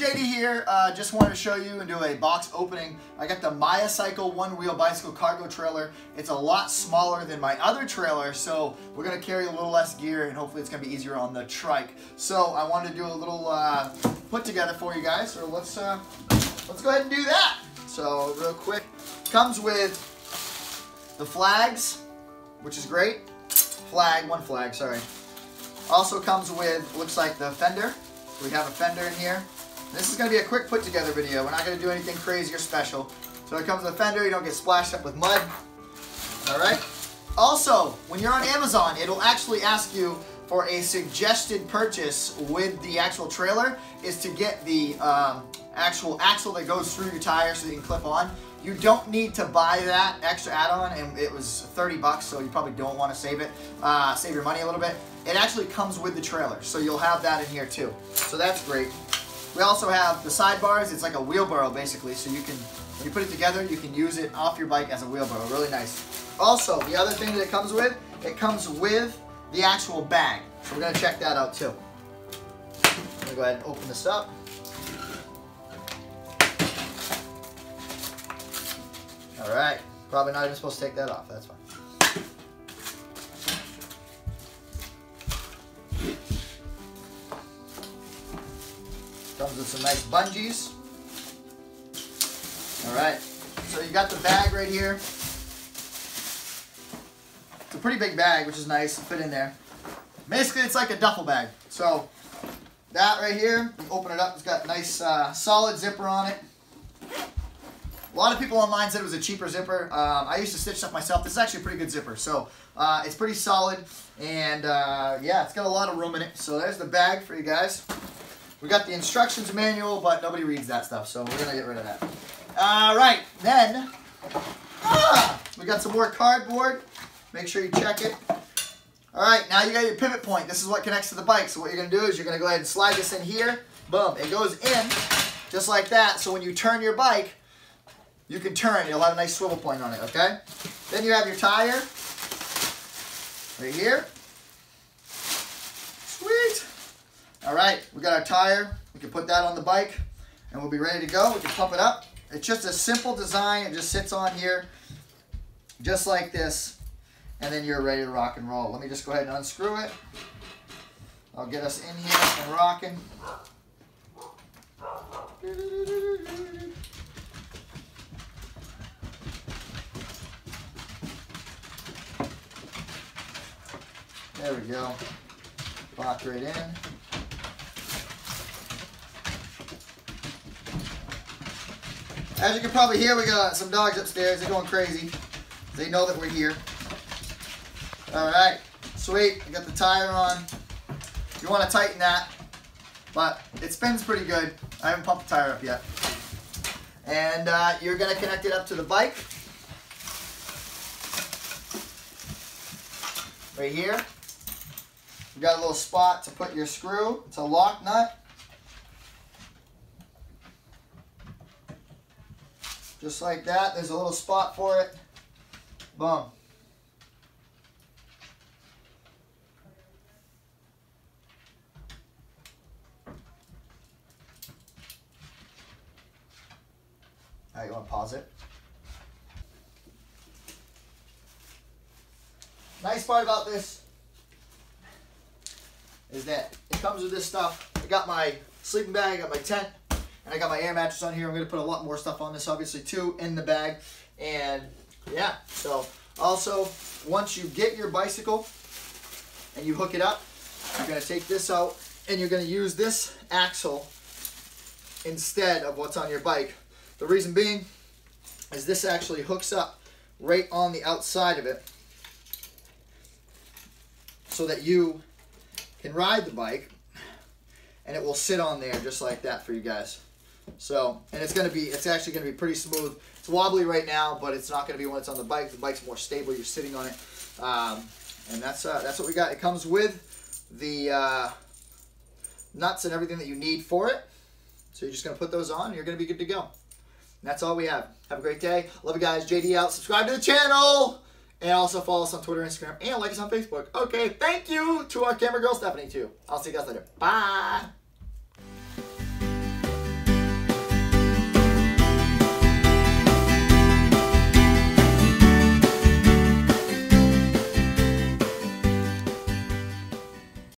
JD here. Uh, just wanted to show you and do a box opening. I got the Maya Cycle one wheel bicycle cargo trailer. It's a lot smaller than my other trailer, so we're gonna carry a little less gear and hopefully it's gonna be easier on the trike. So I wanted to do a little uh, put together for you guys. So let's uh, let's go ahead and do that. So real quick, comes with the flags, which is great. Flag, one flag, sorry. Also comes with, looks like the fender. We have a fender in here. This is going to be a quick put together video. We're not going to do anything crazy or special. So it comes with a fender. You don't get splashed up with mud. Alright. Also, when you're on Amazon, it'll actually ask you for a suggested purchase with the actual trailer is to get the um, actual axle that goes through your tire so you can clip on. You don't need to buy that extra add-on, and it was 30 bucks, so you probably don't want to save it, uh, save your money a little bit. It actually comes with the trailer, so you'll have that in here too. So that's great. We also have the sidebars. It's like a wheelbarrow basically, so you can, when you put it together, you can use it off your bike as a wheelbarrow. Really nice. Also, the other thing that it comes with, it comes with the actual bag. So we're gonna check that out too. I'm gonna go ahead and open this up. All right, probably not even supposed to take that off, that's fine. Comes with some nice bungees. All right, so you got the bag right here. It's a pretty big bag, which is nice fit in there. Basically, it's like a duffel bag. So that right here, you open it up, it's got nice uh, solid zipper on it. A lot of people online said it was a cheaper zipper. Um, I used to stitch stuff myself. This is actually a pretty good zipper. So uh, it's pretty solid. And uh, yeah, it's got a lot of room in it. So there's the bag for you guys. We got the instructions manual, but nobody reads that stuff. So we're to get rid of that. All right. Then ah, we got some more cardboard. Make sure you check it. All right, now you got your pivot point. This is what connects to the bike. So what you're to do is you're to go ahead and slide this in here. Boom. It goes in just like that. So when you turn your bike, you can turn. You'll have a nice swivel point on it, okay? Then you have your tire right here. Sweet. All right, we got our tire. We can put that on the bike and we'll be ready to go. We can pump it up. It's just a simple design. It just sits on here just like this and then you're ready to rock and roll. Let me just go ahead and unscrew it. I'll get us in here and rocking. There we go. Lock right in. As you can probably hear, we got some dogs upstairs. They're going crazy. They know that we're here. All right, sweet. I got the tire on. You want to tighten that, but it spins pretty good. I haven't pumped the tire up yet. And uh, you're going to connect it up to the bike. Right here. You got a little spot to put your screw. It's a lock nut. Just like that. There's a little spot for it. Boom. Alright, you want to pause it? Nice part about this is that it comes with this stuff. I got my sleeping bag, I got my tent, I got my air mattress on here. I'm going to put a lot more stuff on this, obviously, too, in the bag. And, yeah, so also, once you get your bicycle and you hook it up, you're going to take this out, and you're going to use this axle instead of what's on your bike. The reason being is this actually hooks up right on the outside of it so that you can ride the bike and it will sit on there just like that for you guys. So, and it's going to be, it's actually going to be pretty smooth. It's wobbly right now, but it's not going to be when it's on the bike. The bike's more stable. You're sitting on it. Um, and that's, uh, that's what we got. It comes with the uh, nuts and everything that you need for it. So you're just going to put those on you're going to be good to go. And that's all we have. Have a great day. Love you guys. JD out. Subscribe to the channel. And also follow us on Twitter, Instagram, and like us on Facebook. Okay, thank you to our camera girl, Stephanie, too. I'll see you guys later. Bye.